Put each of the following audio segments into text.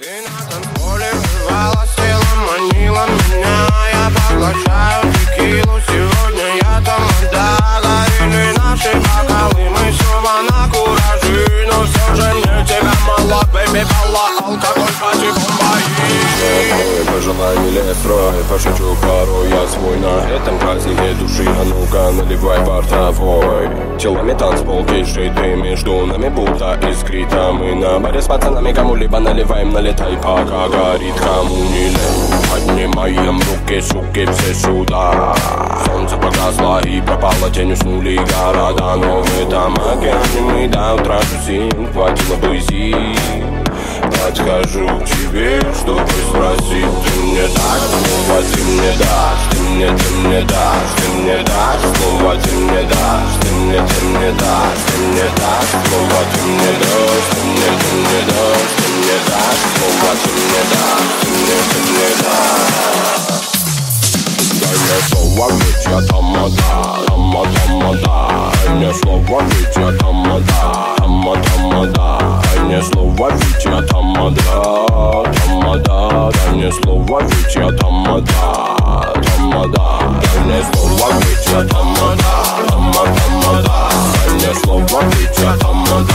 Ты на танцполе вырвалась, тело манила меня. Я поглощаю текилу, сегодня я там отдала. Горели наши бокалы, мы снова на куражи. Но все же мне тебя мало, бэби, балла милее строй, пошучу порой Я свой на этом празднике души А ну-ка наливай бортовой. Телами танцпол кишит и между нами будто искрит А мы на баре с пацанами кому-либо наливаем. Налетай пока горит, кому не лень Поднимаем руки, суки, все сюда. Солнце погасло и пропало, тень уснули города Но в этом океане мы до утра тусим Хватило бы сил. Подхожу к тебе, чтобы спросить мне, ты мне дашь, ты мне дашь Снова ты мне дашь, ты мне, ты мне дашь Ты мне дашь, снова ты мне дашь Ты мне, ты мне дашь, ты мне дашь Снова ты мне дашь, ты мне, ты мне дашь Дай мне слово, ведь я тамада, тама, тамада Дай мне слово, ведь я тамада, тамада Дай мне слово, ведь я тамада, тама, тамада Дай мне слово, ведь я тамада,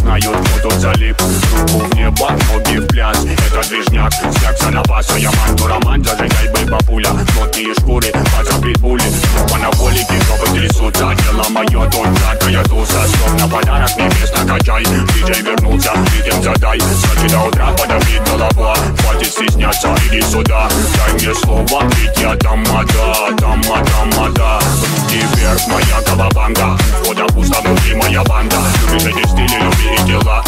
знают, кто тут залип. Руку в небо, ноги в пляс, это движняк Секса на паса, я манду роман, зажигай, бэй, бабуля. Плотные шкуры, паца питбули Анаболики, жопы трясутся, дело мое, тут жаркая туса. Сок на подарок, небес накачай, диджей вернулся, ритм задай. Сочи до утра, подавит голова, хватит стесняться, иди сюда. Дай мне слово, ведь я тамада, тама, тамада Руки вверх, моя колобанга Входа пусто, внутри моя банда. Любишь эти стили, люби и дела